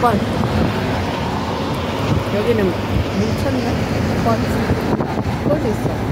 뻘. 여기는 뭉쳤네. 뻘. 뻘도 있어.